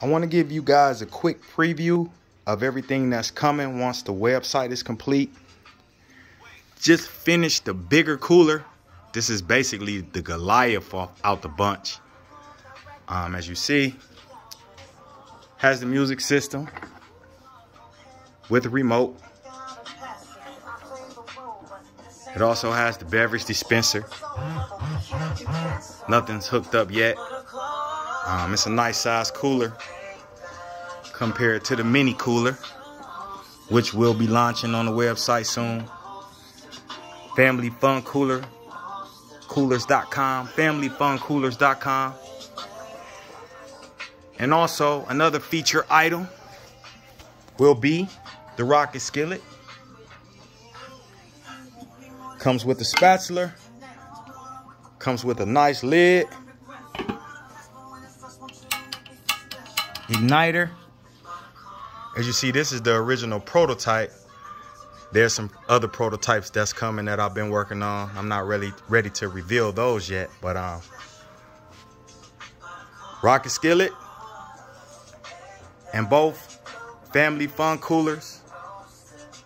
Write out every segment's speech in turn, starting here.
I want to give you guys a quick preview of everything that's coming once the website is complete. Just finished the bigger cooler. This is basically the Goliath out the bunch. Um, as you see, has the music system with a remote. It also has the beverage dispenser. Nothing's hooked up yet. Um, it's a nice size cooler compared to the mini cooler, which will be launching on the website soon. Family Fun Cooler, coolers.com, familyfuncoolers.com. And also another feature item will be the rocket skillet. Comes with a spatula. Comes with a nice lid. Igniter. As you see, this is the original prototype. There's some other prototypes that's coming that I've been working on. I'm not really ready to reveal those yet, but um, rocket skillet and both family fun coolers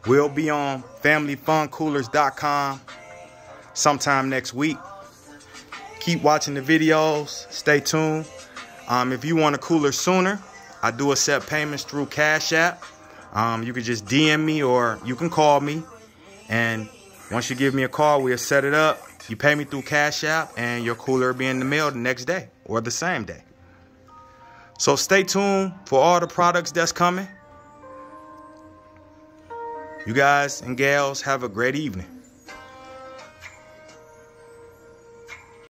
will be on familyfuncoolers.com sometime next week. Keep watching the videos. Stay tuned. Um, if you want a cooler sooner, I do accept payments through Cash App. Um, you can just DM me or you can call me. And once you give me a call, we'll set it up. You pay me through Cash App and your cooler will be in the mail the next day or the same day. So stay tuned for all the products that's coming. You guys and gals have a great evening.